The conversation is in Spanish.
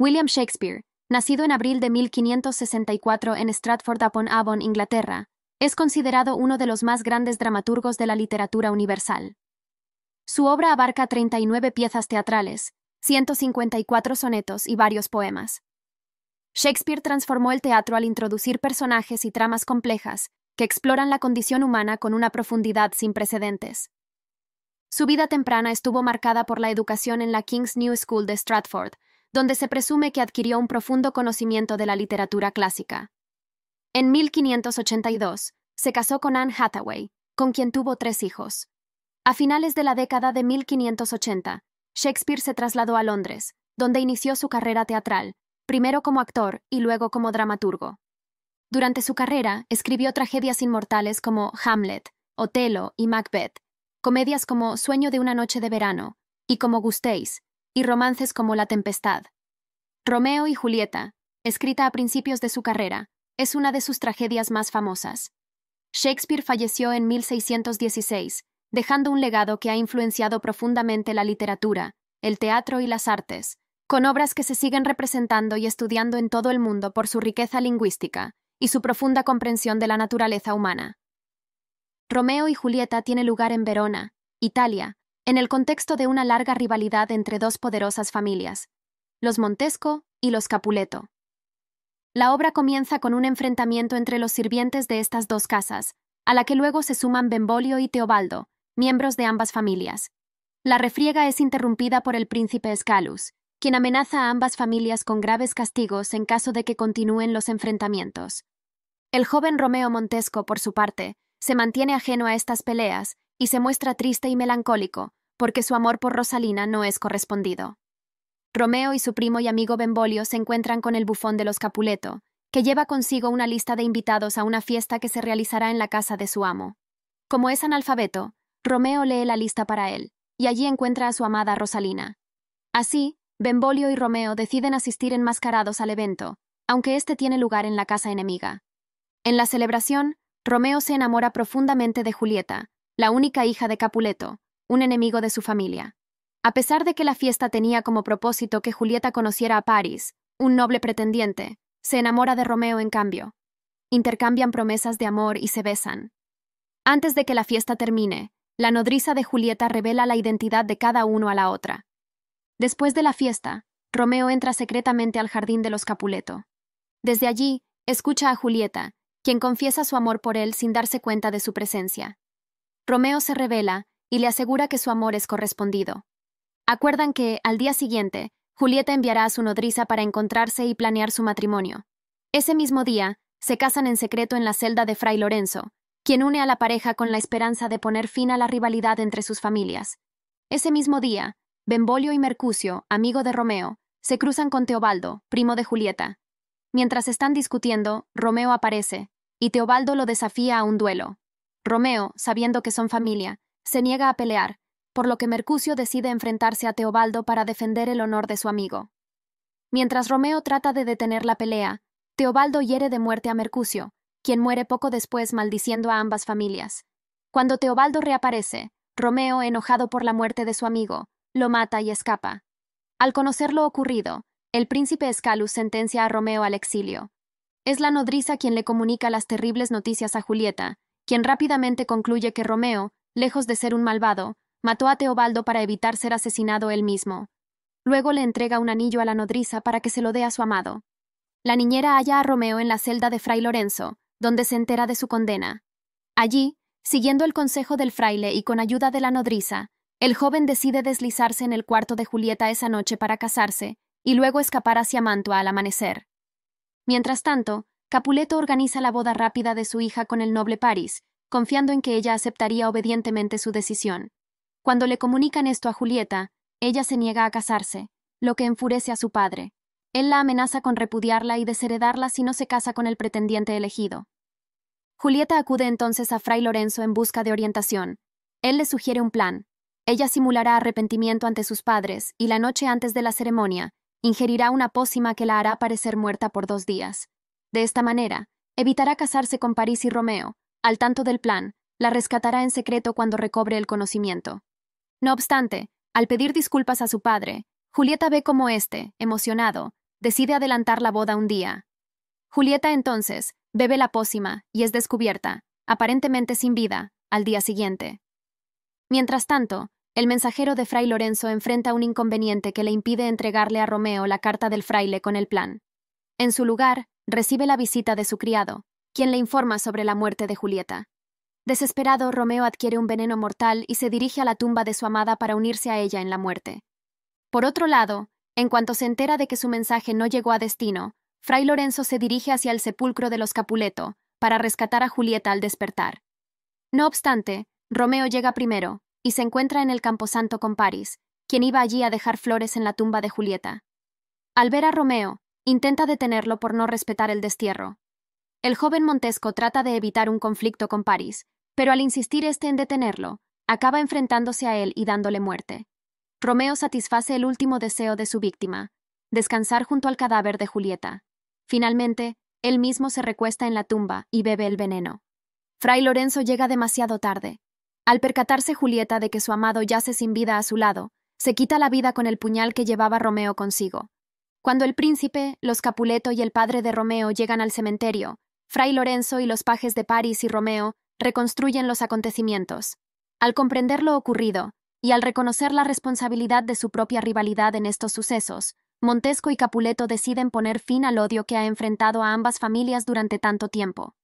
William Shakespeare, nacido en abril de 1564 en Stratford-upon-Avon, Inglaterra, es considerado uno de los más grandes dramaturgos de la literatura universal. Su obra abarca 39 piezas teatrales, 154 sonetos y varios poemas. Shakespeare transformó el teatro al introducir personajes y tramas complejas que exploran la condición humana con una profundidad sin precedentes. Su vida temprana estuvo marcada por la educación en la King's New School de Stratford, donde se presume que adquirió un profundo conocimiento de la literatura clásica. En 1582, se casó con Anne Hathaway, con quien tuvo tres hijos. A finales de la década de 1580, Shakespeare se trasladó a Londres, donde inició su carrera teatral, primero como actor y luego como dramaturgo. Durante su carrera, escribió tragedias inmortales como Hamlet, Otelo y Macbeth, comedias como Sueño de una noche de verano y como Gustéis, y romances como La Tempestad. Romeo y Julieta, escrita a principios de su carrera, es una de sus tragedias más famosas. Shakespeare falleció en 1616, dejando un legado que ha influenciado profundamente la literatura, el teatro y las artes, con obras que se siguen representando y estudiando en todo el mundo por su riqueza lingüística y su profunda comprensión de la naturaleza humana. Romeo y Julieta tiene lugar en Verona, Italia, en el contexto de una larga rivalidad entre dos poderosas familias, los Montesco y los Capuleto. La obra comienza con un enfrentamiento entre los sirvientes de estas dos casas, a la que luego se suman Benvolio y Teobaldo, miembros de ambas familias. La refriega es interrumpida por el príncipe Escalus, quien amenaza a ambas familias con graves castigos en caso de que continúen los enfrentamientos. El joven Romeo Montesco, por su parte, se mantiene ajeno a estas peleas y se muestra triste y melancólico, porque su amor por Rosalina no es correspondido. Romeo y su primo y amigo Benvolio se encuentran con el bufón de los Capuleto, que lleva consigo una lista de invitados a una fiesta que se realizará en la casa de su amo. Como es analfabeto, Romeo lee la lista para él, y allí encuentra a su amada Rosalina. Así, Benvolio y Romeo deciden asistir enmascarados al evento, aunque este tiene lugar en la casa enemiga. En la celebración, Romeo se enamora profundamente de Julieta, la única hija de Capuleto, un enemigo de su familia. A pesar de que la fiesta tenía como propósito que Julieta conociera a Paris, un noble pretendiente, se enamora de Romeo en cambio. Intercambian promesas de amor y se besan. Antes de que la fiesta termine, la nodriza de Julieta revela la identidad de cada uno a la otra. Después de la fiesta, Romeo entra secretamente al jardín de los Capuleto. Desde allí, escucha a Julieta, quien confiesa su amor por él sin darse cuenta de su presencia. Romeo se revela y le asegura que su amor es correspondido. Acuerdan que, al día siguiente, Julieta enviará a su nodriza para encontrarse y planear su matrimonio. Ese mismo día, se casan en secreto en la celda de Fray Lorenzo, quien une a la pareja con la esperanza de poner fin a la rivalidad entre sus familias. Ese mismo día, Benvolio y Mercucio, amigo de Romeo, se cruzan con Teobaldo, primo de Julieta. Mientras están discutiendo, Romeo aparece, y Teobaldo lo desafía a un duelo. Romeo, sabiendo que son familia, se niega a pelear, por lo que Mercucio decide enfrentarse a Teobaldo para defender el honor de su amigo. Mientras Romeo trata de detener la pelea, Teobaldo hiere de muerte a Mercucio, quien muere poco después maldiciendo a ambas familias. Cuando Teobaldo reaparece, Romeo, enojado por la muerte de su amigo, lo mata y escapa. Al conocer lo ocurrido, el príncipe Escalus sentencia a Romeo al exilio. Es la nodriza quien le comunica las terribles noticias a Julieta, quien rápidamente concluye que Romeo, lejos de ser un malvado, mató a Teobaldo para evitar ser asesinado él mismo. Luego le entrega un anillo a la nodriza para que se lo dé a su amado. La niñera halla a Romeo en la celda de Fray Lorenzo, donde se entera de su condena. Allí, siguiendo el consejo del fraile y con ayuda de la nodriza, el joven decide deslizarse en el cuarto de Julieta esa noche para casarse y luego escapar hacia Mantua al amanecer. Mientras tanto, Capuleto organiza la boda rápida de su hija con el noble Paris, confiando en que ella aceptaría obedientemente su decisión. Cuando le comunican esto a Julieta, ella se niega a casarse, lo que enfurece a su padre. Él la amenaza con repudiarla y desheredarla si no se casa con el pretendiente elegido. Julieta acude entonces a Fray Lorenzo en busca de orientación. Él le sugiere un plan. Ella simulará arrepentimiento ante sus padres y la noche antes de la ceremonia ingerirá una pócima que la hará parecer muerta por dos días. De esta manera, evitará casarse con París y Romeo, al tanto del plan, la rescatará en secreto cuando recobre el conocimiento. No obstante, al pedir disculpas a su padre, Julieta ve cómo éste, emocionado, decide adelantar la boda un día. Julieta entonces bebe la pócima y es descubierta, aparentemente sin vida, al día siguiente. Mientras tanto, el mensajero de Fray Lorenzo enfrenta un inconveniente que le impide entregarle a Romeo la carta del fraile con el plan. En su lugar, recibe la visita de su criado, quien le informa sobre la muerte de Julieta. Desesperado, Romeo adquiere un veneno mortal y se dirige a la tumba de su amada para unirse a ella en la muerte. Por otro lado, en cuanto se entera de que su mensaje no llegó a destino, Fray Lorenzo se dirige hacia el sepulcro de los Capuleto para rescatar a Julieta al despertar. No obstante, Romeo llega primero y se encuentra en el camposanto con Paris, quien iba allí a dejar flores en la tumba de Julieta. Al ver a Romeo, intenta detenerlo por no respetar el destierro. El joven Montesco trata de evitar un conflicto con Paris, pero al insistir este en detenerlo, acaba enfrentándose a él y dándole muerte. Romeo satisface el último deseo de su víctima, descansar junto al cadáver de Julieta. Finalmente, él mismo se recuesta en la tumba y bebe el veneno. Fray Lorenzo llega demasiado tarde, al percatarse Julieta de que su amado yace sin vida a su lado, se quita la vida con el puñal que llevaba Romeo consigo. Cuando el príncipe, los Capuleto y el padre de Romeo llegan al cementerio, Fray Lorenzo y los pajes de París y Romeo reconstruyen los acontecimientos. Al comprender lo ocurrido, y al reconocer la responsabilidad de su propia rivalidad en estos sucesos, Montesco y Capuleto deciden poner fin al odio que ha enfrentado a ambas familias durante tanto tiempo.